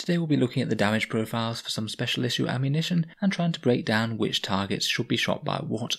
Today we'll be looking at the damage profiles for some special issue ammunition and trying to break down which targets should be shot by what.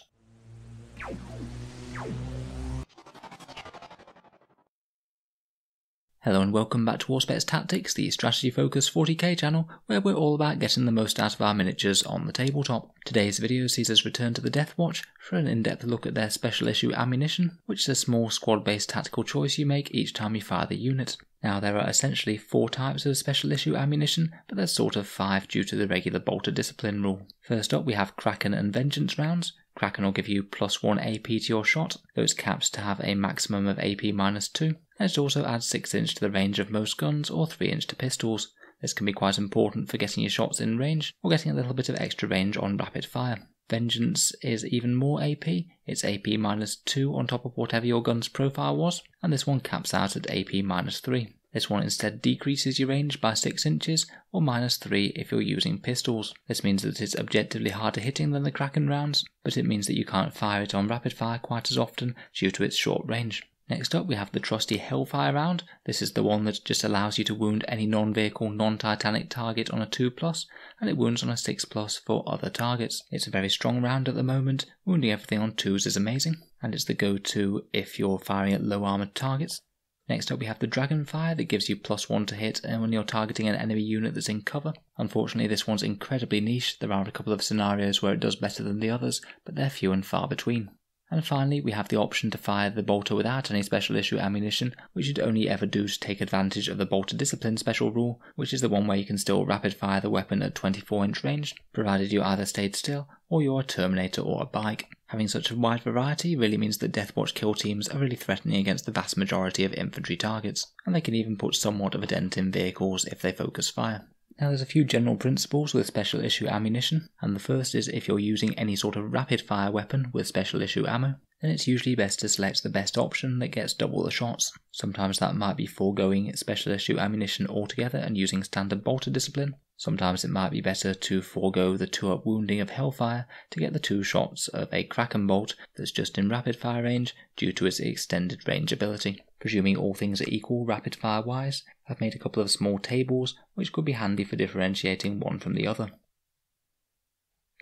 Hello and welcome back to Auspex Tactics, the strategy focused 40k channel where we're all about getting the most out of our miniatures on the tabletop. Today's video sees us return to the Deathwatch for an in-depth look at their special issue ammunition, which is a small squad based tactical choice you make each time you fire the unit. Now there are essentially four types of special issue ammunition, but there's sort of five due to the regular bolter discipline rule. First up we have Kraken and Vengeance rounds, Kraken will give you plus 1 AP to your shot, though it's capped to have a maximum of AP minus 2, and it also adds 6 inch to the range of most guns or 3 inch to pistols. This can be quite important for getting your shots in range or getting a little bit of extra range on rapid fire. Vengeance is even more AP, it's AP minus 2 on top of whatever your gun's profile was, and this one caps out at AP minus 3. This one instead decreases your range by 6 inches or minus 3 if you're using pistols. This means that it's objectively harder hitting than the Kraken rounds, but it means that you can't fire it on rapid fire quite as often due to its short range. Next up we have the trusty Hellfire round. This is the one that just allows you to wound any non-vehicle, non-titanic target on a 2 plus, and it wounds on a 6 plus for other targets. It's a very strong round at the moment, wounding everything on 2s is amazing, and it's the go-to if you're firing at low armoured targets. Next up we have the Dragonfire that gives you plus one to hit and when you're targeting an enemy unit that's in cover. Unfortunately this one's incredibly niche, there are a couple of scenarios where it does better than the others, but they're few and far between. And finally, we have the option to fire the bolter without any special issue ammunition, which you'd only ever do to take advantage of the bolter discipline special rule, which is the one where you can still rapid fire the weapon at 24 inch range, provided you either stayed still or you're a Terminator or a bike. Having such a wide variety really means that Deathwatch kill teams are really threatening against the vast majority of infantry targets, and they can even put somewhat of a dent in vehicles if they focus fire. Now there's a few general principles with special issue ammunition, and the first is if you're using any sort of rapid fire weapon with special issue ammo, then it's usually best to select the best option that gets double the shots. Sometimes that might be foregoing special issue ammunition altogether and using standard bolter discipline. Sometimes it might be better to forego the 2 up wounding of Hellfire to get the 2 shots of a Kraken bolt that's just in rapid fire range due to its extended range ability. Presuming all things are equal rapid fire wise, I've made a couple of small tables which could be handy for differentiating one from the other.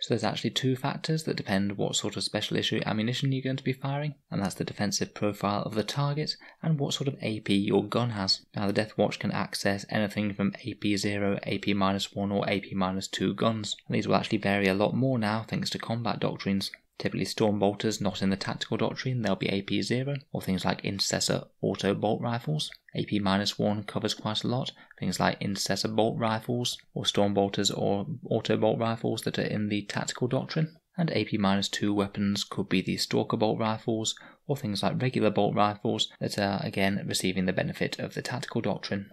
So there's actually two factors that depend what sort of special issue ammunition you're going to be firing, and that's the defensive profile of the target and what sort of AP your gun has. Now the Deathwatch can access anything from AP 0, AP minus 1 or AP minus 2 guns, and these will actually vary a lot more now thanks to combat doctrines. Typically storm bolters not in the tactical doctrine, they'll be AP 0, or things like intercessor auto bolt rifles. AP 1 covers quite a lot, things like intercessor bolt rifles, or storm bolters or auto bolt rifles that are in the tactical doctrine. And AP 2 weapons could be the stalker bolt rifles, or things like regular bolt rifles that are again receiving the benefit of the tactical doctrine.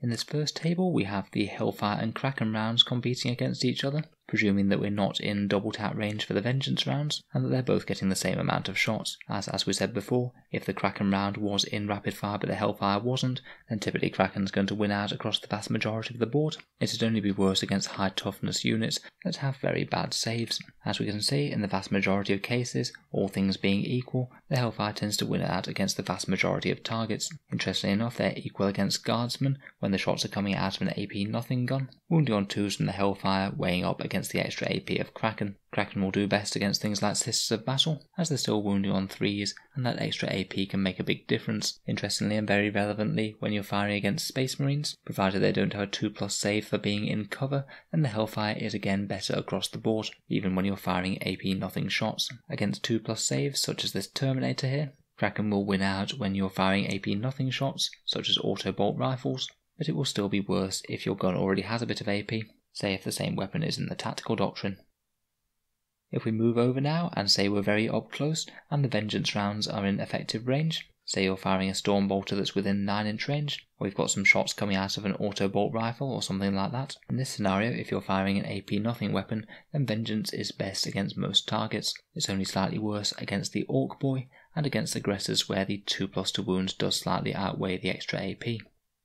In this first table, we have the Hellfire and Kraken rounds competing against each other presuming that we're not in double tap range for the Vengeance rounds, and that they're both getting the same amount of shots. As, as we said before, if the Kraken round was in rapid fire but the Hellfire wasn't, then typically Kraken's going to win out across the vast majority of the board. It'd only be worse against high toughness units that have very bad saves. As we can see, in the vast majority of cases, all things being equal, the Hellfire tends to win out against the vast majority of targets. Interestingly enough, they're equal against Guardsmen when the shots are coming out of an AP nothing gun, wounding on twos from the Hellfire weighing up against against the extra AP of Kraken. Kraken will do best against things like Sisters of Battle, as they're still wounding on 3s, and that extra AP can make a big difference. Interestingly and very relevantly, when you're firing against Space Marines, provided they don't have a 2 plus save for being in cover, then the Hellfire is again better across the board, even when you're firing AP nothing shots. Against 2 plus saves, such as this Terminator here, Kraken will win out when you're firing AP nothing shots, such as auto bolt rifles, but it will still be worse if your gun already has a bit of AP say if the same weapon is in the tactical doctrine. If we move over now and say we're very up close and the vengeance rounds are in effective range, say you're firing a storm bolter that's within 9 inch range, or we've got some shots coming out of an auto bolt rifle or something like that. In this scenario, if you're firing an AP nothing weapon, then vengeance is best against most targets. It's only slightly worse against the Ork boy and against aggressors where the 2 plus 2 wounds does slightly outweigh the extra AP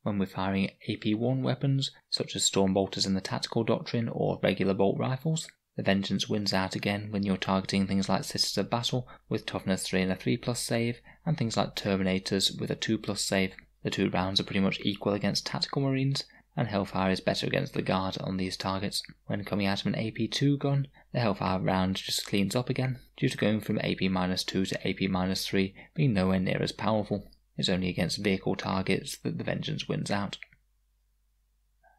when we're firing AP1 weapons, such as storm bolters in the tactical doctrine or regular bolt rifles. The Vengeance wins out again when you're targeting things like Sisters of Battle with toughness 3 and a 3 plus save, and things like Terminators with a 2 plus save. The two rounds are pretty much equal against tactical marines, and Hellfire is better against the guard on these targets. When coming out of an AP2 gun, the Hellfire round just cleans up again, due to going from AP-2 to AP-3 being nowhere near as powerful. It's only against vehicle targets that the Vengeance wins out.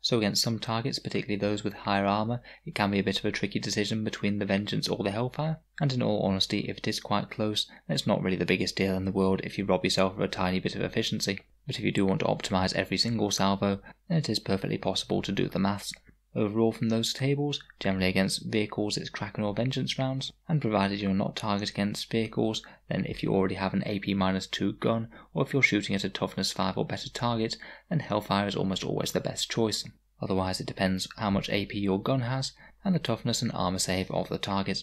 So against some targets, particularly those with higher armour, it can be a bit of a tricky decision between the Vengeance or the Hellfire, and in all honesty, if it is quite close, then it's not really the biggest deal in the world if you rob yourself of a tiny bit of efficiency. But if you do want to optimise every single salvo, then it is perfectly possible to do the maths. Overall from those tables, generally against vehicles it's Kraken or Vengeance rounds, and provided you're not targeting against vehicles, then if you already have an AP-2 gun, or if you're shooting at a toughness 5 or better target, then Hellfire is almost always the best choice. Otherwise it depends how much AP your gun has, and the toughness and armor save of the target.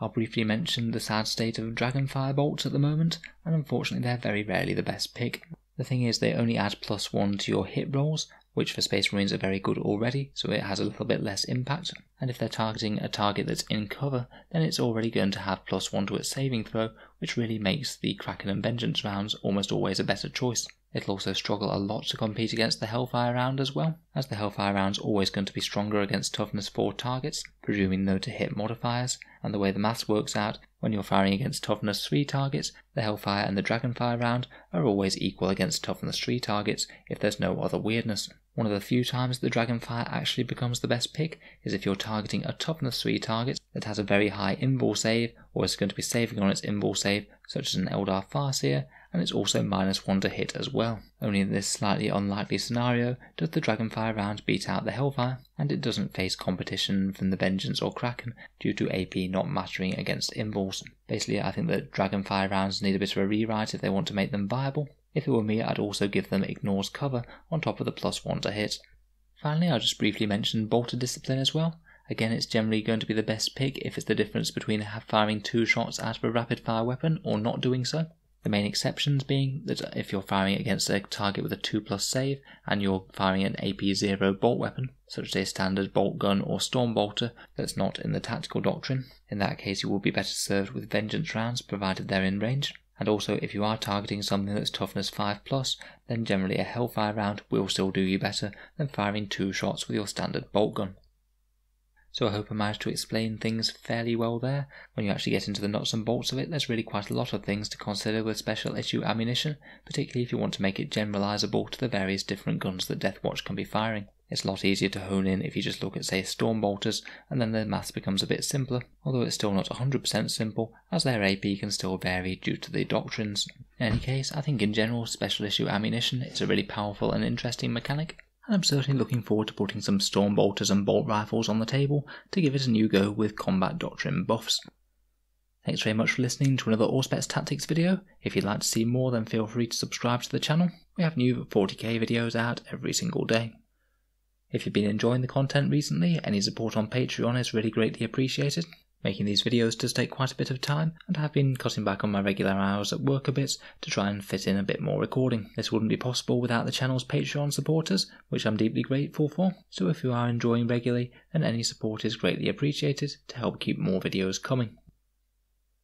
I'll briefly mention the sad state of Dragonfire bolts at the moment, and unfortunately they're very rarely the best pick. The thing is, they only add plus one to your hit rolls, which for Space Marines are very good already, so it has a little bit less impact. And if they're targeting a target that's in cover, then it's already going to have plus one to its saving throw, which really makes the Kraken and Vengeance rounds almost always a better choice. It'll also struggle a lot to compete against the Hellfire round as well, as the Hellfire round's always going to be stronger against toughness 4 targets, presuming no to hit modifiers, and the way the maths works out, when you're firing against toughness 3 targets, the Hellfire and the Dragonfire round are always equal against toughness 3 targets if there's no other weirdness. One of the few times that the Dragonfire actually becomes the best pick is if you're targeting a toughness 3 target that has a very high invul save or is going to be saving on its invul save, such as an Eldar Farseer, and it's also minus 1 to hit as well. Only in this slightly unlikely scenario does the Dragonfire round beat out the Hellfire, and it doesn't face competition from the Vengeance or Kraken due to AP not mattering against invuls. Basically, I think that Dragonfire rounds need a bit of a rewrite if they want to make them viable. If it were me, I'd also give them Ignores cover on top of the plus 1 to hit. Finally, I'll just briefly mention Bolter Discipline as well. Again, it's generally going to be the best pick if it's the difference between firing two shots out of a rapid fire weapon or not doing so. The main exceptions being that if you're firing against a target with a 2 plus save and you're firing an AP0 bolt weapon, such as a standard bolt gun or storm bolter that's not in the tactical doctrine, in that case you will be better served with vengeance rounds provided they're in range. And also if you are targeting something that's toughness 5 plus, then generally a hellfire round will still do you better than firing two shots with your standard bolt gun. So I hope I managed to explain things fairly well there. When you actually get into the nuts and bolts of it, there's really quite a lot of things to consider with special issue ammunition, particularly if you want to make it generalizable to the various different guns that Deathwatch can be firing. It's a lot easier to hone in if you just look at, say, storm bolters, and then the maths becomes a bit simpler, although it's still not 100% simple, as their AP can still vary due to the doctrines. In any case, I think in general, special issue ammunition is a really powerful and interesting mechanic, and I'm certainly looking forward to putting some storm bolters and bolt rifles on the table to give it a new go with combat doctrine buffs. Thanks very much for listening to another Auspex Tactics video. If you'd like to see more then feel free to subscribe to the channel. We have new 40k videos out every single day. If you've been enjoying the content recently, any support on Patreon is really greatly appreciated. Making these videos does take quite a bit of time, and I have been cutting back on my regular hours at work a bit to try and fit in a bit more recording. This wouldn't be possible without the channel's Patreon supporters, which I'm deeply grateful for, so if you are enjoying regularly, then any support is greatly appreciated to help keep more videos coming.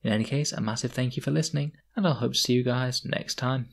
In any case, a massive thank you for listening, and I'll hope to see you guys next time.